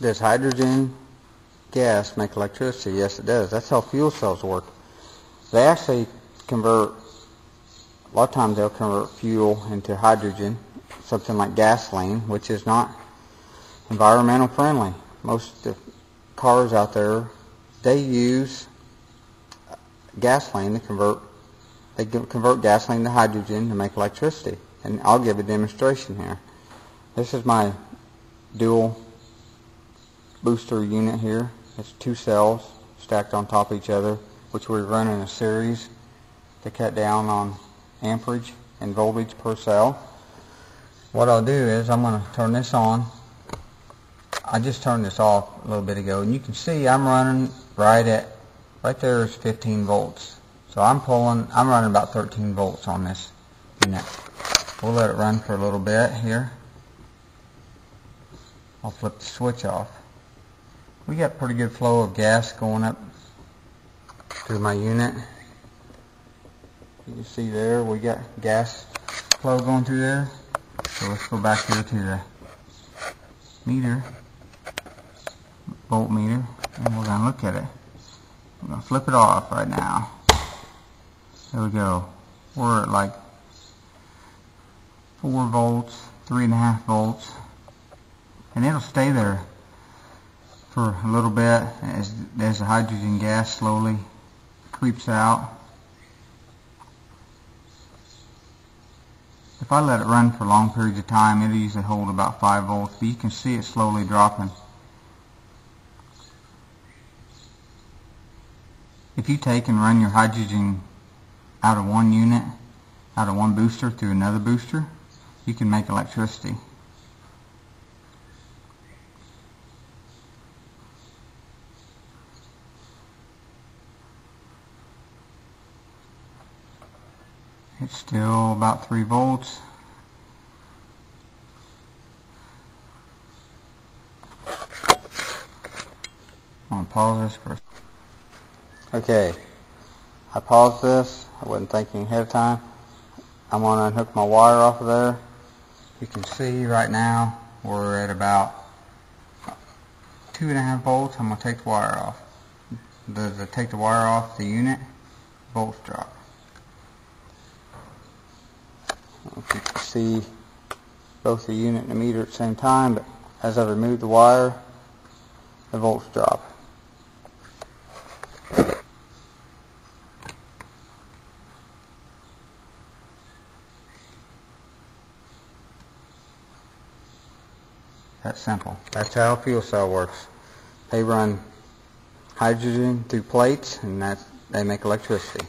Does hydrogen gas make electricity? Yes, it does. That's how fuel cells work. They actually convert, a lot of times they'll convert fuel into hydrogen, something like gasoline, which is not environmental friendly. Most of the cars out there, they use gasoline to convert, they convert gasoline to hydrogen to make electricity. And I'll give a demonstration here. This is my dual booster unit here. It's two cells stacked on top of each other, which we run in a series to cut down on amperage and voltage per cell. What I'll do is I'm going to turn this on. I just turned this off a little bit ago, and you can see I'm running right at, right there is 15 volts. So I'm pulling, I'm running about 13 volts on this unit. We'll let it run for a little bit here. I'll flip the switch off. We got pretty good flow of gas going up to my unit. You can see there we got gas flow going through there. So let's go back here to the meter, voltmeter, and we're going to look at it. We're going to flip it off right now. There we go. We're at like 4 volts, 3.5 volts, and it'll stay there for a little bit as, as the hydrogen gas slowly creeps out. If I let it run for long periods of time, it'll usually hold about 5 volts, but you can see it slowly dropping. If you take and run your hydrogen out of one unit, out of one booster through another booster, you can make electricity. It's still about 3 volts. I'm going to pause this for Okay, I paused this. I wasn't thinking ahead of time. I'm going to unhook my wire off of there. You can see right now we're at about two and a half volts. I'm going to take the wire off. Does it take the wire off the unit? Volts drop. If you can see both the unit and the meter at the same time, but as I remove the wire, the volts drop. That's simple. That's how a fuel cell works. They run hydrogen through plates, and that they make electricity.